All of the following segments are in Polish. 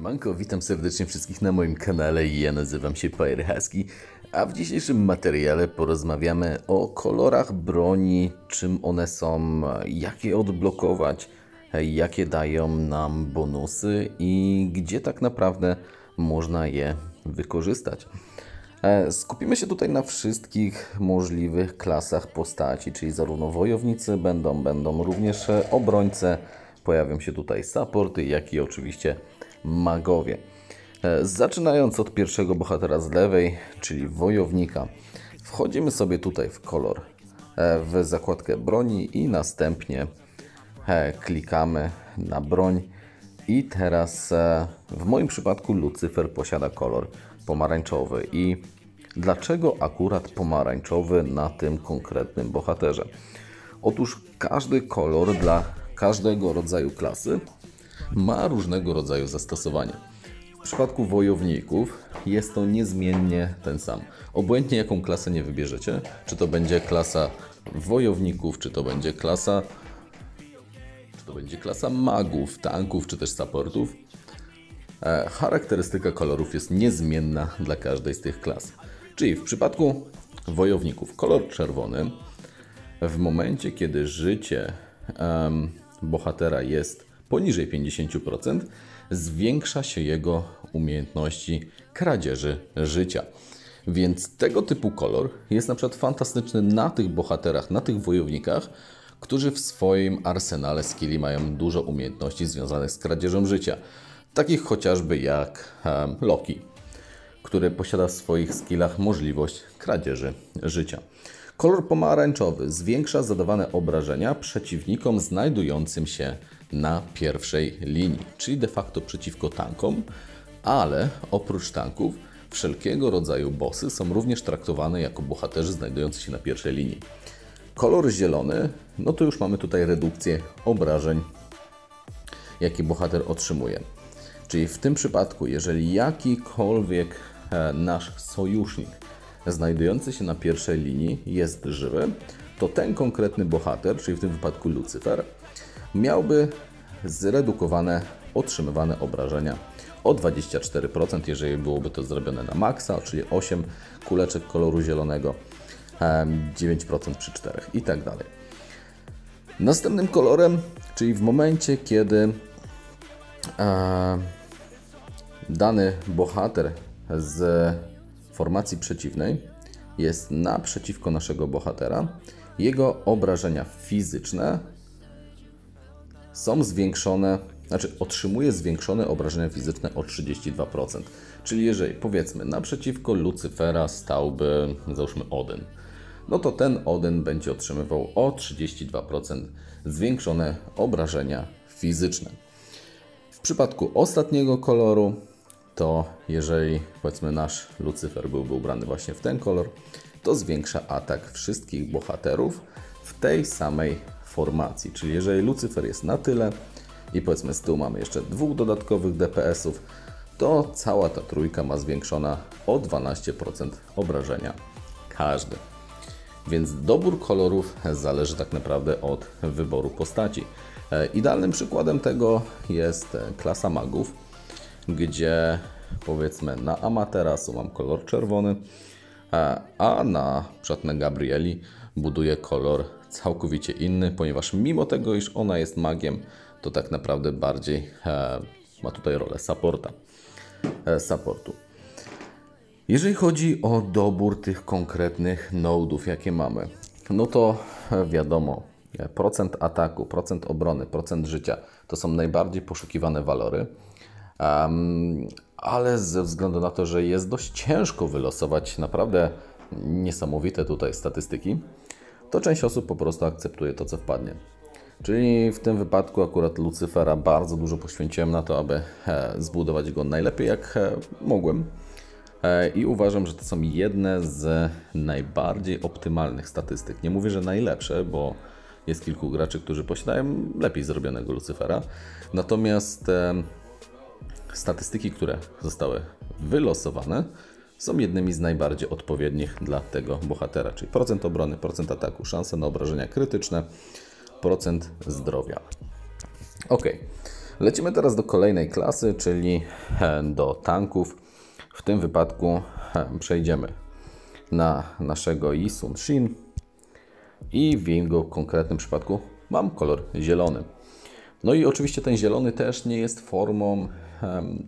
Siemanko, witam serdecznie wszystkich na moim kanale. Ja nazywam się Pyre Husky, a w dzisiejszym materiale porozmawiamy o kolorach broni, czym one są, jak je odblokować, jakie dają nam bonusy i gdzie tak naprawdę można je wykorzystać. E, Skupimy się tutaj na wszystkich możliwych klasach postaci, czyli zarówno wojownicy będą, będą również e, obrońcy, pojawią się tutaj supporty, jak i oczywiście magowie. E, Zaczynając od pierwszego bohatera z lewej, czyli wojownika, wchodzimy sobie tutaj w kolor, e, w zakładkę broni i następnie e, klikamy na broń. I teraz w moim przypadku Lucyfer posiada kolor pomarańczowy. I dlaczego akurat pomarańczowy na tym konkretnym bohaterze? Otóż każdy kolor dla każdego rodzaju klasy ma różnego rodzaju zastosowanie. W przypadku wojowników jest to niezmiennie ten sam. Obojętnie jaką klasę nie wybierzecie, czy to będzie klasa wojowników, czy to będzie klasa czy to będzie klasa magów, tanków, czy też supportów, e, charakterystyka kolorów jest niezmienna dla każdej z tych klas. Czyli w przypadku wojowników kolor czerwony w momencie, kiedy życie bohatera jest poniżej 50%, zwiększa się jego umiejętności kradzieży życia. Więc tego typu kolor jest na przykład fantastyczny na tych bohaterach, na tych wojownikach, którzy w swoim arsenale skilli mają dużo umiejętności związanych z kradzieżą życia. Takich chociażby jak em, Loki, który posiada w swoich skillach możliwość kradzieży życia. Kolor pomarańczowy zwiększa zadawane obrażenia przeciwnikom znajdującym się na pierwszej linii, czyli de facto przeciwko tankom, ale oprócz tanków wszelkiego rodzaju bossy są również traktowane jako bohaterzy znajdujący się na pierwszej linii. Kolor zielony, no to już mamy tutaj redukcję obrażeń, jakie bohater otrzymuje. Czyli w tym przypadku, jeżeli jakikolwiek e, nasz sojusznik znajdujący się na pierwszej linii jest żywy, to ten konkretny bohater, czyli w tym wypadku Lucyfer, miałby zredukowane otrzymywane obrażenia o 24%, jeżeli byłoby to zrobione na maksa, czyli 8 kuleczek koloru zielonego, em, 9% przy 4 i tak dalej. Następnym kolorem, czyli w momencie, kiedy e, dany bohater z formacji przeciwnej jest naprzeciwko naszego bohatera, jego obrażenia fizyczne są zwiększone, znaczy otrzymuje zwiększone obrażenia fizyczne o 32%. Czyli jeżeli powiedzmy naprzeciwko Lucyfera stałby załóżmy Odyn, no to ten Odyn będzie otrzymywał o 32% zwiększone obrażenia fizyczne. W przypadku ostatniego koloru, to jeżeli powiedzmy nasz Lucyfer byłby ubrany właśnie w ten kolor, to zwiększa atak wszystkich bohaterów w tej samej formacji. Czyli jeżeli Lucyfer jest na tyle i powiedzmy z tyłu mamy jeszcze dwóch dodatkowych DPS-ów, to cała ta trójka ma zwiększona o 12% obrażenia każdy. Więc dobór kolorów zależy tak naprawdę od wyboru postaci. E, Idealnym przykładem tego jest klasa magów, gdzie powiedzmy na Amaterasu mam kolor czerwony, e, a na przykład na Gabrieli buduję kolor całkowicie inny, ponieważ mimo tego, iż ona jest magiem, to tak naprawdę bardziej e, ma tutaj rolę supporta, e, supportu. Jeżeli chodzi o dobór tych konkretnych nodów, jakie mamy, no to e, wiadomo, e, procent ataku, procent obrony, procent życia to są najbardziej poszukiwane walory. Em, ale ze względu na to, że jest dość ciężko wylosować naprawdę niesamowite tutaj statystyki, to część osób po prostu akceptuje to, co wpadnie. Czyli w tym wypadku akurat Lucyfera bardzo dużo poświęciłem na to, aby e, zbudować go najlepiej jak e, mogłem. E, I uważam, że to są jedne z najbardziej optymalnych statystyk. Nie mówię, że najlepsze, bo jest kilku graczy, którzy posiadają lepiej zrobionego Lucyfera. Natomiast statystyki, które zostały wylosowane, są jednymi z najbardziej odpowiednich dla tego bohatera, czyli procent obrony, procent ataku, szanse na obrażenia krytyczne, procent zdrowia. Ok. Lecimy teraz do kolejnej klasy, czyli e, do tanków. W tym wypadku e, przejdziemy na naszego Isun Shin i w jego konkretnym przypadku mam kolor zielony. No i oczywiście ten zielony też nie jest formą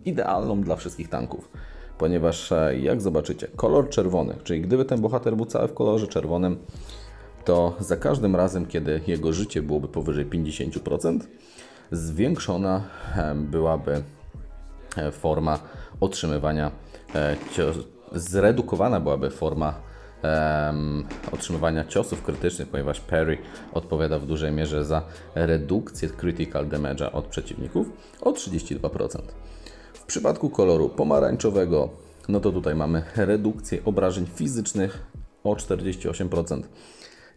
idealną dla wszystkich tanków, ponieważ e, jak zobaczycie, kolor czerwony, czyli gdyby ten bohater był cały w kolorze czerwonym, to za każdym razem, kiedy jego życie byłoby powyżej 50%, zwiększona byłaby e, forma otrzymywania, e, zredukowana byłaby forma otrzymywania ciosów krytycznych, ponieważ parry odpowiada w dużej mierze za redukcję critical damage'a od przeciwników o 32%. W przypadku koloru pomarańczowego, no to tutaj mamy redukcję obrażeń fizycznych o 48%.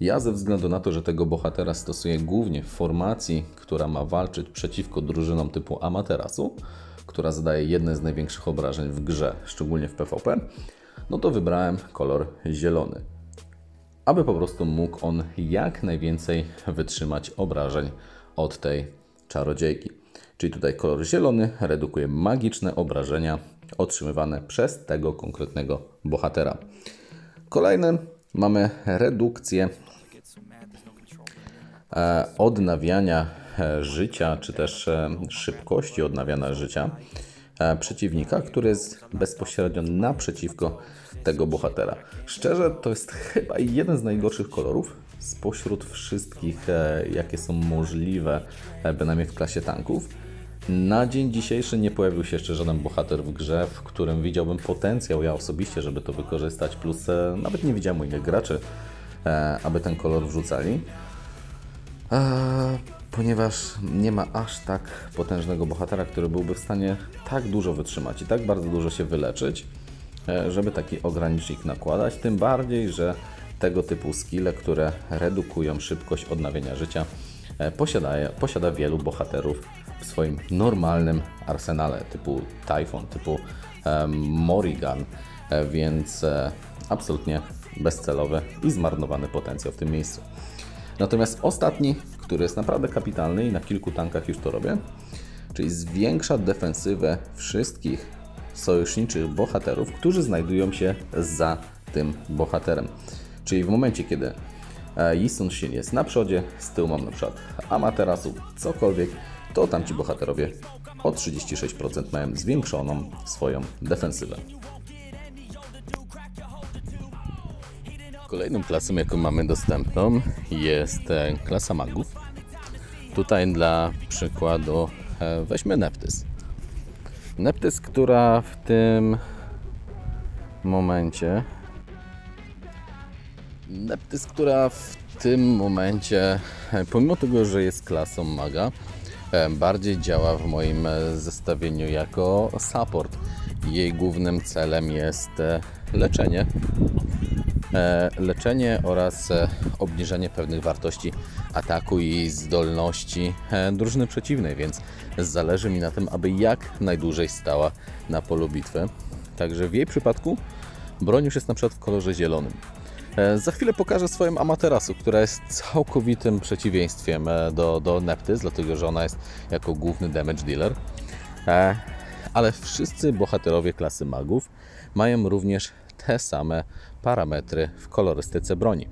Ja ze względu na to, że tego bohatera stosuję głównie w formacji, która ma walczyć przeciwko drużynom typu Amaterasu, która zadaje jedne z największych obrażeń w grze, szczególnie w PvP, no to wybrałem kolor zielony, aby po prostu mógł on jak najwięcej wytrzymać obrażeń od tej czarodziejki. Czyli tutaj kolor zielony redukuje magiczne obrażenia otrzymywane przez tego konkretnego bohatera. Kolejny mamy redukcję e, odnawiania e, życia, czy też e, szybkości odnawiania życia przeciwnika, który jest bezpośrednio naprzeciwko tego bohatera. Szczerze, to jest chyba jeden z najgorszych kolorów spośród wszystkich, jakie są możliwe, bynajmniej w klasie tanków. Na dzień dzisiejszy nie pojawił się jeszcze żaden bohater w grze, w którym widziałbym potencjał ja osobiście, żeby to wykorzystać, plus e, nawet nie widziałem innych graczy, e, aby ten kolor wrzucali. E, ponieważ nie ma aż tak potężnego bohatera, który byłby w stanie tak dużo wytrzymać i tak bardzo dużo się wyleczyć, żeby taki ogranicznik nakładać. Tym bardziej, że tego typu skille, które redukują szybkość odnawiania życia, posiada wielu bohaterów w swoim normalnym arsenale typu Typhon, typu Morrigan, e, więc e, absolutnie bezcelowy i zmarnowany potencjał w tym miejscu. Natomiast ostatni, który jest naprawdę kapitalny i na kilku tankach już to robię, czyli zwiększa defensywę wszystkich sojuszniczych bohaterów, którzy znajdują się za tym bohaterem. Czyli w momencie, kiedy Yisun Shin jest na przodzie, z tyłu mam na przykład Amaterasu, cokolwiek, to tamci bohaterowie o 36% mają zwiększoną swoją defensywę. Kolejną klasą, jaką mamy dostępną jest e, klasa magów. Tutaj dla przykładu e, weźmy Neptys. Neptys, która w tym momencie Neptys, która w tym momencie, e, pomimo tego, że jest klasą maga, bardziej działa w moim e, zestawieniu jako support. Jej głównym celem jest e, leczenie. Leczenie oraz obniżenie pewnych wartości ataku i zdolności drużyny przeciwnej, więc zależy mi na tym, aby jak najdłużej stała na polu bitwy. Także w jej przypadku broń już jest na przykład w kolorze zielonym. E, za chwilę pokażę swoją Amaterasu, która jest całkowitym przeciwieństwem e, do, do Neptys, dlatego że ona jest jako główny damage dealer. E, ale wszyscy bohaterowie klasy magów mają również te same parametry w kolorystyce broni.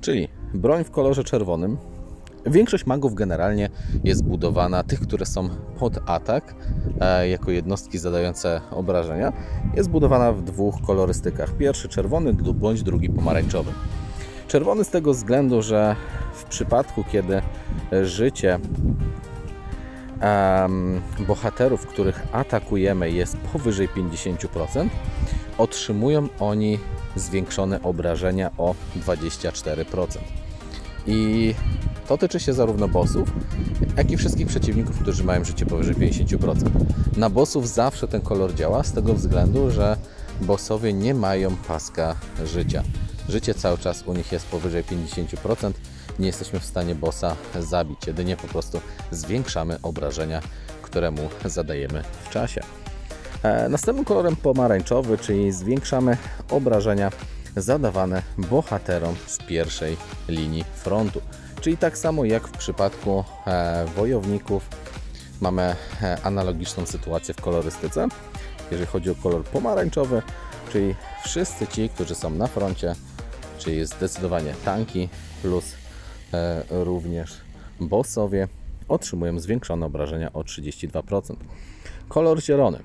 Czyli broń w kolorze czerwonym Większość magów generalnie jest budowana, tych, które są pod atak, e, jako jednostki zadające obrażenia, jest budowana w dwóch kolorystykach. Pierwszy czerwony bądź drugi pomarańczowy. Czerwony z tego względu, że w przypadku, kiedy życie bohaterów, których atakujemy, jest powyżej 50%, otrzymują oni zwiększone obrażenia o 24%. I to tyczy się zarówno bossów, jak i wszystkich przeciwników, którzy mają życie powyżej 50%. Na bossów zawsze ten kolor działa, z tego względu, że bossowie nie mają paska życia. Życie cały czas u nich jest powyżej 50%. Nie jesteśmy w stanie bossa zabić, jedynie po prostu zwiększamy obrażenia, które mu zadajemy w czasie. E, następnym kolorem pomarańczowy, czyli zwiększamy obrażenia zadawane bohaterom z pierwszej linii frontu. Czyli tak samo jak w przypadku e, wojowników, mamy e, analogiczną sytuację w kolorystyce. Jeżeli chodzi o kolor pomarańczowy, czyli wszyscy ci, którzy są na froncie, czyli zdecydowanie tanki plus e, również bossowie, otrzymują zwiększone obrażenia o 32%. Kolor zielony.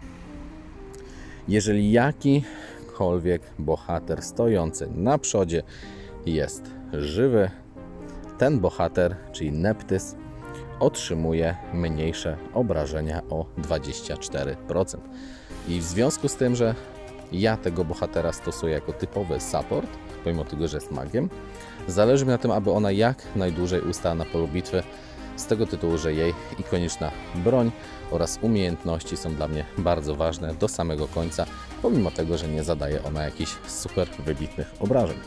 Jeżeli jakikolwiek bohater stojący na przodzie jest żywy, ten bohater, czyli Neptys, otrzymuje mniejsze obrażenia o 24%. I w związku z tym, że ja tego bohatera stosuję jako typowy support, pomimo tego, że jest magiem, zależy mi na tym, aby ona jak najdłużej ustała na polu bitwy, z tego tytułu, że jej ikoniczna broń oraz umiejętności są dla mnie bardzo ważne do samego końca, pomimo tego, że nie zadaje ona jakichś super wybitnych obrażeń.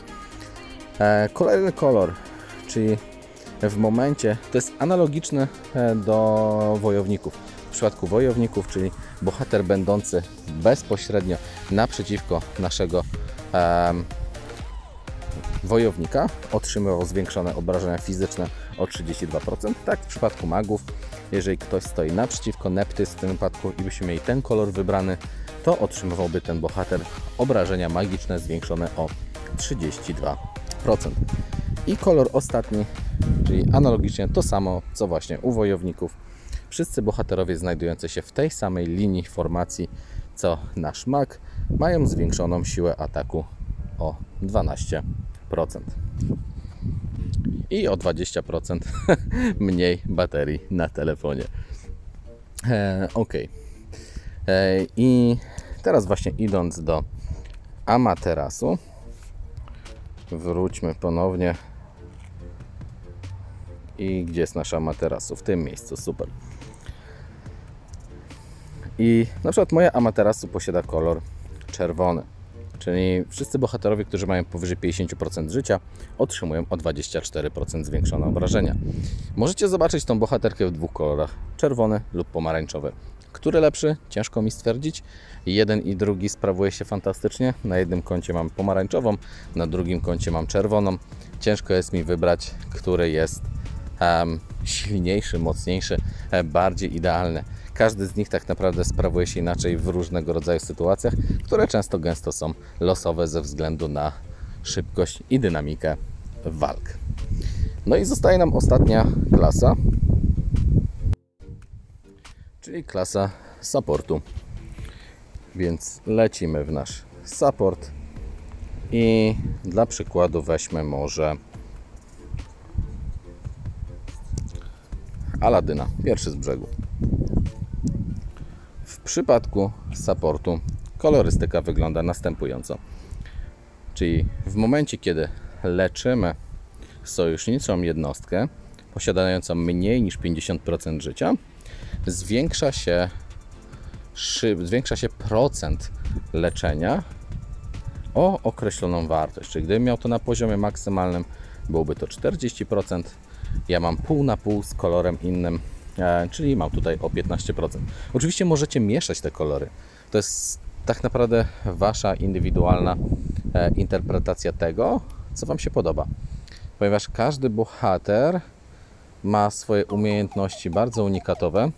E, kolejny kolor, czyli w momencie, to jest analogiczne e, do wojowników. W przypadku wojowników, czyli bohater będący bezpośrednio naprzeciwko naszego um, wojownika otrzymywał zwiększone obrażenia fizyczne o 32%. Tak w przypadku magów, jeżeli ktoś stoi naprzeciwko Neptys w tym wypadku i byśmy mieli ten kolor wybrany, to otrzymywałby ten bohater obrażenia magiczne zwiększone o 32%. I kolor ostatni, czyli analogicznie to samo co właśnie u wojowników. Wszyscy bohaterowie znajdujący się w tej samej linii formacji co nasz mag mają zwiększoną siłę ataku o 12% i o 20% mniej baterii na telefonie. E, ok. E, I teraz właśnie idąc do Amaterasu, wróćmy ponownie. I gdzie jest nasza Amaterasu? W tym miejscu, super. I na przykład moja Amaterasu posiada kolor czerwony. Czyli wszyscy bohaterowie, którzy mają powyżej 50% życia, otrzymują o 24% zwiększone obrażenia. Możecie zobaczyć tą bohaterkę w dwóch kolorach: czerwony lub pomarańczowy. Który lepszy? Ciężko mi stwierdzić. Jeden i drugi sprawuje się fantastycznie. Na jednym koncie mam pomarańczową, na drugim koncie mam czerwoną. Ciężko jest mi wybrać, który jest um, silniejszy, mocniejszy, e, bardziej idealny. Każdy z nich tak naprawdę sprawuje się inaczej w różnego rodzaju sytuacjach, które często gęsto są losowe ze względu na szybkość i dynamikę walk. No i zostaje nam ostatnia klasa, czyli klasa supportu. Więc lecimy w nasz support i dla przykładu weźmy może Aladyna, pierwszy z brzegu. W przypadku supportu kolorystyka wygląda następująco. Czyli w momencie, kiedy leczymy sojuszniczą jednostkę posiadającą mniej niż 50% życia, zwiększa się, zwiększa się procent leczenia o określoną wartość. Czyli gdybym miał to na poziomie maksymalnym, byłoby to 40%. Ja mam pół na pół z kolorem innym E, czyli mam tutaj o 15%. Oczywiście możecie mieszać te kolory. To jest tak naprawdę Wasza indywidualna e, interpretacja tego, co Wam się podoba. Ponieważ każdy bohater ma swoje umiejętności bardzo unikatowe,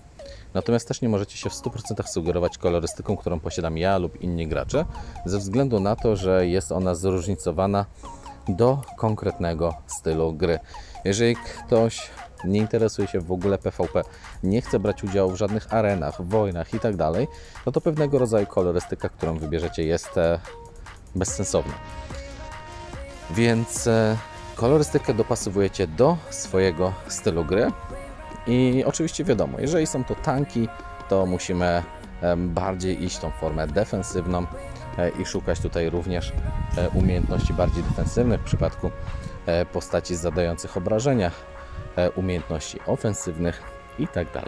natomiast też nie możecie się w 100% sugerować kolorystyką, którą posiadam ja lub inni gracze, ze względu na to, że jest ona zróżnicowana do konkretnego stylu gry. Jeżeli ktoś nie interesuje się w ogóle PvP, nie chce brać udziału w żadnych arenach, wojnach itd., tak no to pewnego rodzaju kolorystyka, którą wybierzecie jest e, bezsensowna. Więc e, kolorystykę dopasowujecie do swojego stylu gry i oczywiście wiadomo, jeżeli są to tanki, to musimy bardziej iść tą formę defensywną e, i szukać tutaj również umiejętności bardziej defensywnych w przypadku postaci zadających obrażenia E, umiejętności ofensywnych itd. Tak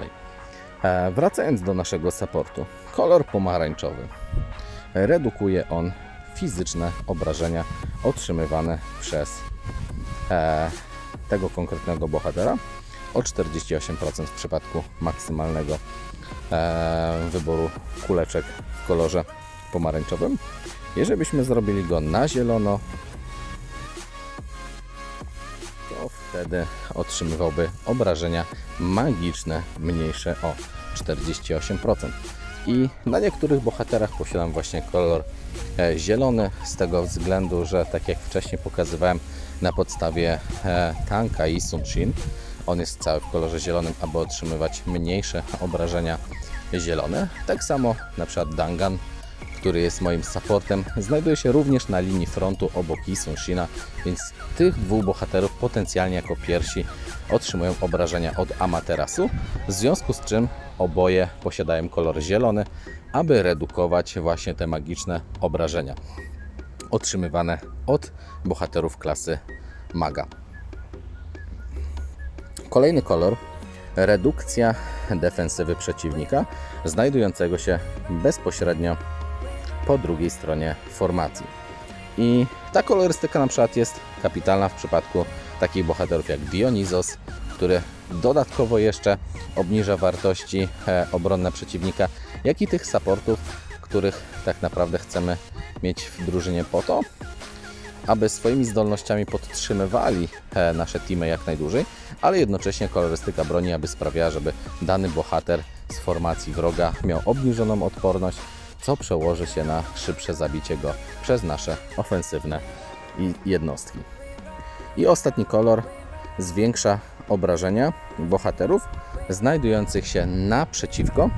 e, wracając do naszego supportu, kolor pomarańczowy. Redukuje on fizyczne obrażenia otrzymywane przez e, tego konkretnego bohatera o 48% w przypadku maksymalnego wyboru kuleczek w kolorze pomarańczowym. Jeżeli byśmy zrobili go na zielono, wtedy otrzymywałby obrażenia magiczne mniejsze o 48%. I na niektórych bohaterach posiadam właśnie kolor e, zielony, z tego względu, że tak jak wcześniej pokazywałem, na podstawie e, tanka i Sunshin, on jest cały w kolorze zielonym, aby otrzymywać mniejsze obrażenia zielone. Tak samo na przykład Dangan, który jest moim supportem, znajduje się również na linii frontu obok i Sunshina, więc tych dwóch bohaterów potencjalnie jako pierwsi otrzymują obrażenia od Amaterasu, w związku z czym oboje posiadają kolor zielony, aby redukować właśnie te magiczne obrażenia otrzymywane od bohaterów klasy maga. Kolejny kolor redukcja defensywy przeciwnika znajdującego się bezpośrednio po drugiej stronie formacji. I ta kolorystyka na przykład jest kapitalna w przypadku takich bohaterów jak Dionizos, który dodatkowo jeszcze obniża wartości e, obronne przeciwnika, jak i tych supportów, których tak naprawdę chcemy mieć w drużynie po to, aby swoimi zdolnościami podtrzymywali e, nasze teamy jak najdłużej, ale jednocześnie kolorystyka broni, aby sprawiała, żeby dany bohater z formacji wroga miał obniżoną odporność, co przełoży się na szybsze zabicie go przez nasze ofensywne jednostki. I ostatni kolor zwiększa obrażenia bohaterów znajdujących się naprzeciwko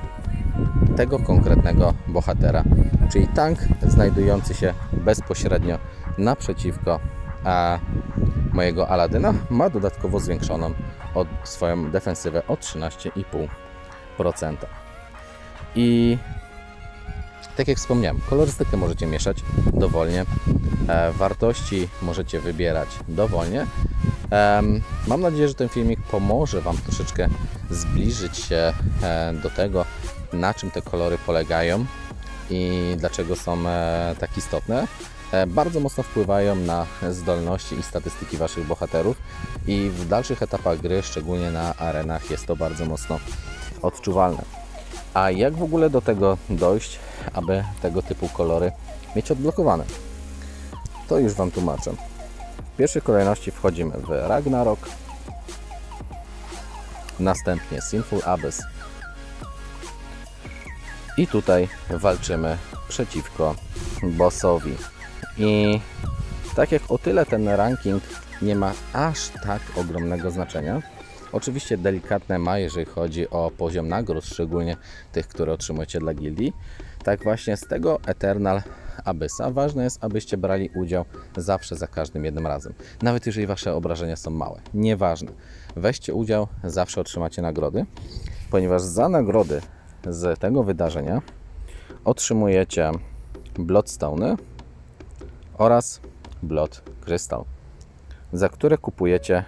tego konkretnego bohatera, czyli tank znajdujący się bezpośrednio naprzeciwko a mojego Aladyna ma dodatkowo zwiększoną od swoją defensywę o 13,5%. I tak jak wspomniałem, kolorystykę możecie mieszać dowolnie, e, wartości możecie wybierać dowolnie. Mam nadzieję, że ten filmik pomoże Wam troszeczkę zbliżyć się e, do tego, na czym te kolory polegają i dlaczego są e, tak istotne. Bardzo mocno wpływają na zdolności i statystyki Waszych bohaterów i w dalszych etapach gry, szczególnie na arenach, jest to bardzo mocno odczuwalne. A jak w ogóle do tego dojść, aby tego typu kolory mieć odblokowane? To już Wam tłumaczę. W pierwszej kolejności wchodzimy w Ragnarok, następnie Sinful Abyss i tutaj walczymy przeciwko bossowi. I tak jak o tyle ten ranking nie ma aż tak ogromnego znaczenia, Oczywiście delikatne ma, jeżeli chodzi o poziom nagród, szczególnie tych, które otrzymujecie dla gildii. Tak właśnie z tego Eternal Abyssa ważne jest, abyście brali udział zawsze za każdym jednym razem. Nawet jeżeli Wasze obrażenia są małe. Nieważne. Weźcie udział, zawsze otrzymacie nagrody, ponieważ za nagrody z tego wydarzenia otrzymujecie Bloodstone oraz Blood Crystal, za które kupujecie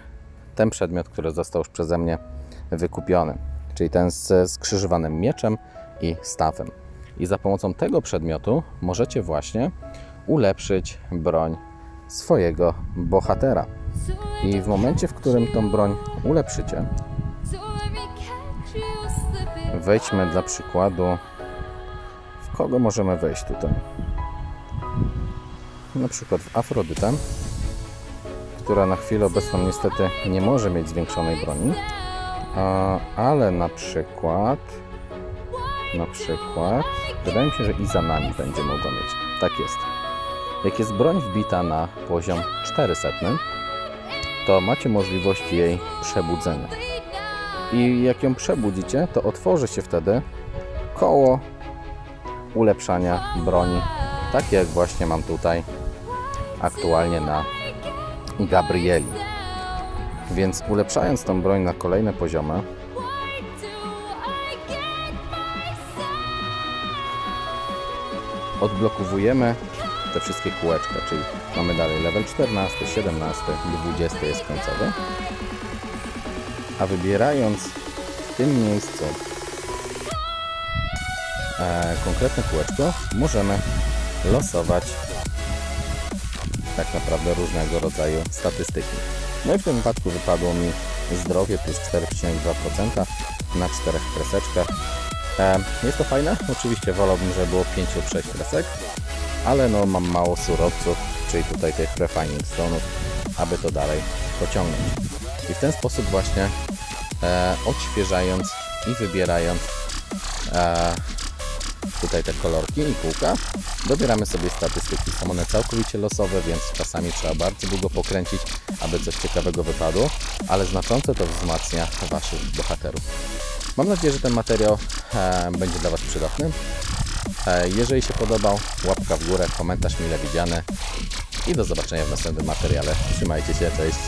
ten przedmiot, który został już przeze mnie wykupiony, czyli ten z skrzyżowanym mieczem i stawem. I za pomocą tego przedmiotu możecie właśnie ulepszyć broń swojego bohatera. I w momencie, w którym tą broń ulepszycie, wejdźmy dla przykładu, w kogo możemy wejść tutaj. Na przykład w Afrodytę która na chwilę obecną niestety nie może mieć zwiększonej broni, ale na przykład na przykład wydaje mi się, że i za nami będzie mogła mieć. Tak jest. Jak jest broń wbita na poziom 400, to macie możliwość jej przebudzenia. I jak ją przebudzicie, to otworzy się wtedy koło ulepszania broni, tak jak właśnie mam tutaj aktualnie na Gabrieli. Więc ulepszając tą broń na kolejne poziomy, odblokowujemy te wszystkie kółeczka, czyli mamy dalej level 14, 17, 20 jest końcowy. A wybierając w tym miejscu e, konkretne kółeczko, możemy losować tak naprawdę różnego rodzaju statystyki. No i w tym wypadku wypadło mi zdrowie plus 4,2% na czterech kreseczkach. E, jest to fajne, oczywiście wolałbym, żeby było 5 lub 6 kresek, ale no mam mało surowców, czyli tutaj tych refining stone'ów, aby to dalej pociągnąć. I w ten sposób właśnie e, odświeżając i wybierając e, tutaj te kolorki i kółka. Dobieramy sobie statystyki. Są one całkowicie losowe, więc czasami trzeba bardzo długo pokręcić, aby coś ciekawego wypadło, ale znacząco to wzmacnia Waszych bohaterów. Mam nadzieję, że ten materiał e, będzie dla Was przydatny. E, jeżeli się podobał, łapka w górę, komentarz mile widziany i do zobaczenia w następnym materiale. Trzymajcie się, cześć!